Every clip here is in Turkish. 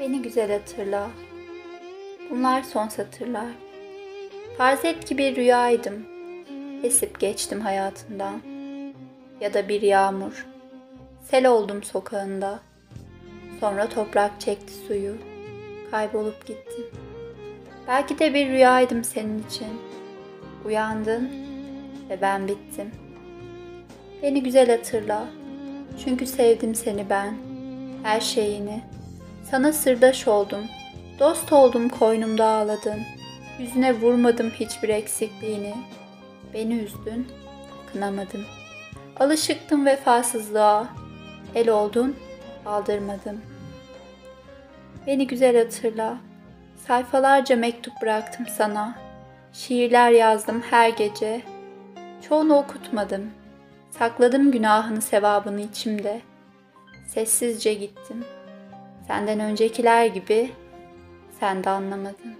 Beni güzel hatırla. Bunlar son satırlar. Farz et ki bir rüyaydım. Esip geçtim hayatından. Ya da bir yağmur. Sel oldum sokağında. Sonra toprak çekti suyu. Kaybolup gittim. Belki de bir rüyaydım senin için. Uyandın ve ben bittim. Beni güzel hatırla. Çünkü sevdim seni ben. Her şeyini. Sana sırdaş oldum. Dost oldum koynumda ağladın. Yüzüne vurmadım hiçbir eksikliğini. Beni üzdün, kınamadım. Alışıktım vefasızlığa. El oldun, aldırmadım. Beni güzel hatırla. Sayfalarca mektup bıraktım sana. Şiirler yazdım her gece. Çoğunu okutmadım. Sakladım günahını sevabını içimde. Sessizce gittim. Senden öncekiler gibi sen de anlamadın.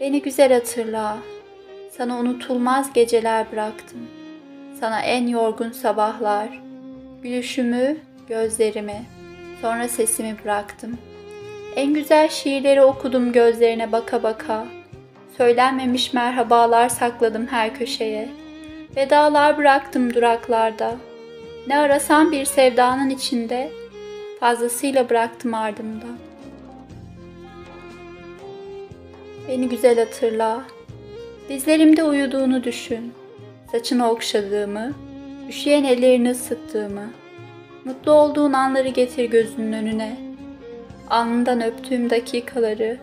Beni güzel hatırla. Sana unutulmaz geceler bıraktım. Sana en yorgun sabahlar. Gülüşümü, gözlerimi, sonra sesimi bıraktım. En güzel şiirleri okudum gözlerine baka baka. Söylenmemiş merhabalar sakladım her köşeye. Vedalar bıraktım duraklarda. Ne arasam bir sevdanın içinde, fazlasıyla bıraktım ardımda. Beni güzel hatırla. Dizlerimde uyuduğunu düşün. Saçını okşadığımı, üşüyen ellerini ısıttığımı. Mutlu olduğun anları getir gözünün önüne. Alnından öptüğüm dakikaları.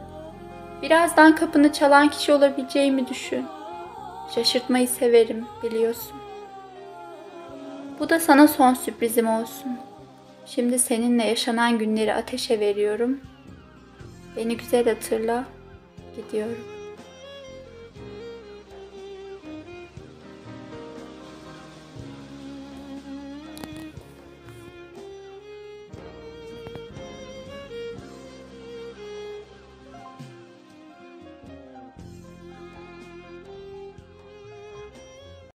Birazdan kapını çalan kişi olabileceğimi düşün. Şaşırtmayı severim, biliyorsun. Bu da sana son sürprizim olsun. Şimdi seninle yaşanan günleri ateşe veriyorum. Beni güzel hatırla. Gidiyorum.